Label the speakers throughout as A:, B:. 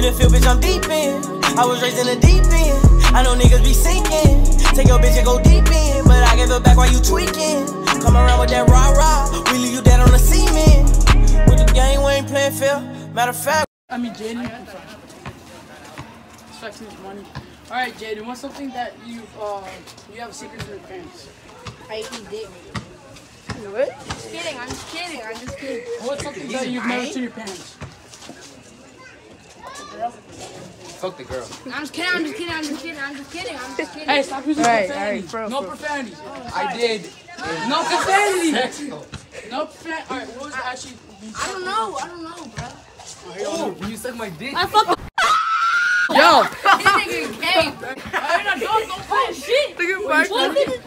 A: In the field, bitch, I'm deep in. I was raised in the deep end. I know niggas be sinking. Take your bitch and go deep in. But I give it back while you tweaking. Come around with that rah rah. We leave you dead on the cement. With the game, we ain't playing fair. Matter of fact,
B: I mean, Jaden. Expecting this money. All right, Jaden. What's something that you uh you have a secret from your parents?
C: I eat dick.
B: What?
C: Just kidding. I'm just kidding. I'm just kidding.
B: What's something that you've never told your parents?
D: Fuck the girl.
C: I'm just kidding. I'm just kidding. I'm just kidding. I'm just kidding. I'm just kidding.
B: Hey, stop using
E: Alright,
B: profanity.
E: alright, bro,
B: no
E: bro.
B: profanity.
D: I did.
B: No profanity. no profanity. All right, what was actually?
C: I don't know. I don't know, bro.
D: Oh, you suck my dick.
C: I fuck.
B: Yo.
C: This nigga gay, bro.
B: Hey, no, don't don't push.
C: Shit.
E: Look at Mark.
C: What is it?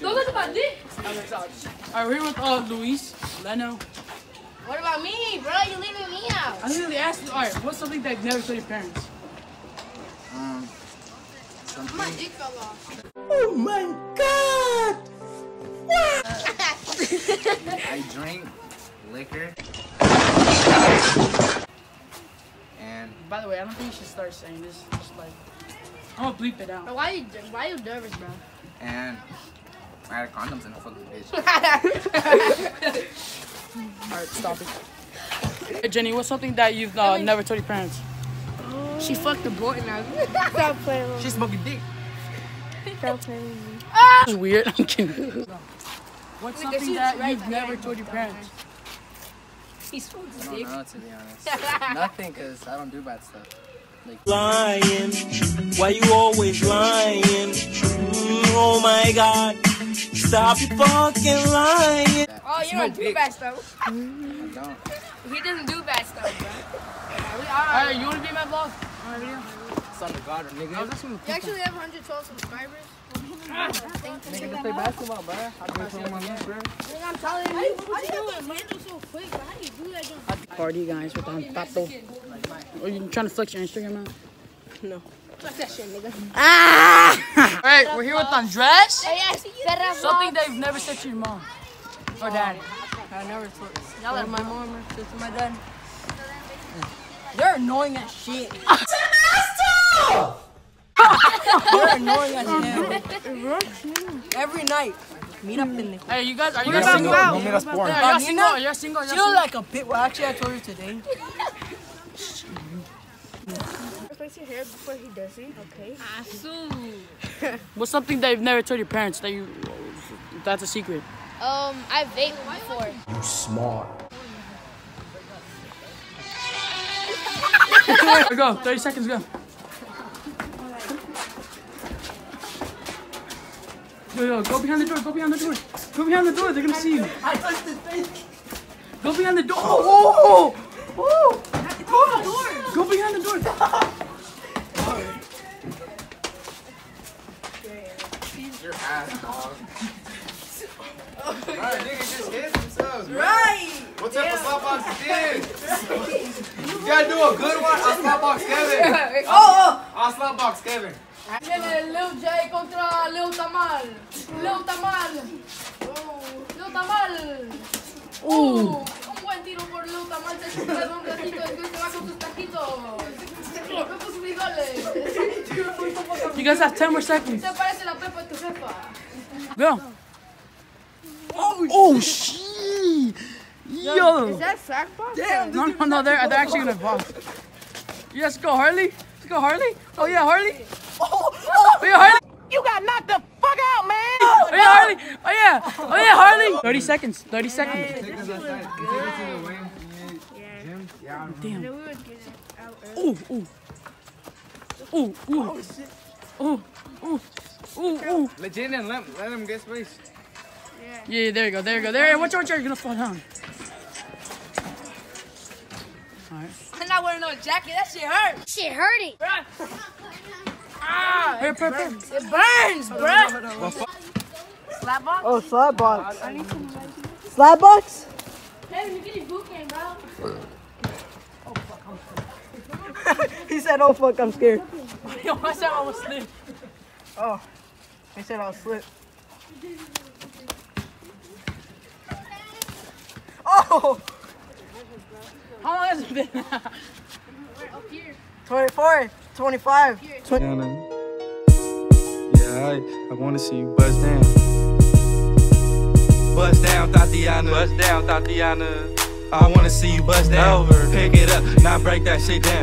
C: Don't look at my dick.
B: All right, we're here with uh Luis, Leno.
C: What about me, bro? You're leaving me out.
B: I literally asked you. All right, what's something that you've never told your parents?
C: My dick fell off.
A: oh my god!
D: I drink liquor. And
B: By the way, I don't think you should start saying this. Just like, I'm gonna bleep it out.
C: Bro, why you why you nervous, bro?
D: and I had condoms in the fucking bitch.
B: All right, stop it. Hey, Jenny, what's something that you've uh, never told your parents?
C: She fucked the boy now.
E: Stop playing with me.
D: She's smoking dick.
E: Stop playing with me.
B: It's weird. I'm kidding. What's something that you've never told your parents?
C: He smoked
D: I don't
C: dick.
D: know to be honest. Nothing, cause I don't do bad stuff.
A: Lying. Why you always lying? Mm, oh my god. Stop you fucking lying.
C: Oh, you don't do bad stuff.
D: I don't.
C: He doesn't do bad stuff, bro. Yeah, we
B: All
C: are.
B: right, you wanna be my vlog? On my video?
D: Son of God, nigga.
B: Oh,
C: you actually have 112 subscribers.
D: Nigga, play basketball, bro. I been playing my life, bro.
C: Nigga, I'm telling you. What you doing? Handle so quick. How do you do that? Just
B: Party guys with the tato. Are you trying to flex your Instagram out?
C: fuck that shit, nigga.
B: All right, we're here with Andres.
C: Oh, yes.
B: Something that you've never said to your mom or dad.
E: I never told Y'all let my mom or to my dad. They're annoying as shit. They're annoying as hell. Every night. Meet up in the
B: Hey, you guys, are you
E: We're
B: guys
E: about
B: single?
E: out.
D: Don't make us born.
B: Yeah, you're single. You're single. You're
E: She look
B: single.
E: like a bit. Well, actually, I told her today.
F: Place your hair before he does it. Okay.
C: Asu.
B: What's something that you've never told your parents that you that's a secret?
C: Um, I vaped before.
D: You smart.
B: Go, 30 seconds, go. Go, go, go behind the door, go behind the door. Go behind the door, they're gonna see you.
E: I touched his face.
B: Go behind the door. Oh, oh, oh. Go behind the door.
D: Your ass, dog. Alright, niggas just hit themselves, bro.
E: Right.
D: What's up with Slapbox did? You gotta do a good one on Slapbox Kevin.
E: Oh,
D: On Slapbox Kevin.
C: Viene Lil J contra Lil Tamal. Lil Tamal. Lil Tamal. Uh, un buen tiro por Lil Tamal. Se chupa un ratito. Después se va con sus taquitos. Pepo sus frijoles.
B: You guys have 10 more seconds.
C: Se parece la Pepa de tu jefa.
B: Go. Oh, shit. Yo.
F: Is that sack box?
B: No, no, no, they're, they're actually gonna box. Yes, go Harley. Let's go Harley. Oh yeah, Harley. Oh, oh oh yeah, Harley.
E: you got knocked the fuck out, man.
B: Oh yeah, Harley. Oh yeah. Oh yeah, Harley. 30 seconds. 30 seconds.
D: Take us outside. Take us to the wing. Gym. Yeah,
B: Damn.
F: We would get it out early.
B: Ooh, ooh. Ooh, ooh. Ooh, ooh. Oh, ooh, ooh.
D: Legit and let, let him get space.
B: Yeah, there you go. There you go. There. Watch out, watch out. You're gonna fall down. Alright.
C: I'm not wearing no jacket. That shit hurt. Shit hurting. Ah,
B: Here, here, here.
C: it burns, bro. Slap box?
E: Oh, slap box. Slap box?
C: Hey, you're getting boot game, bro.
E: He said, "Oh fuck, I'm scared."
B: Yo, watch out. I almost slipped.
E: Oh, he said I'll slip. Oh,
B: How long has it been?
C: Up here.
B: 24, 25.
G: Tatiana. Yeah, I, I want to see you buzz down. Buzz down, Tatiana. Buzz down, Tatiana. I want to see you buzz down. Over. Pick it up, now break that shit down.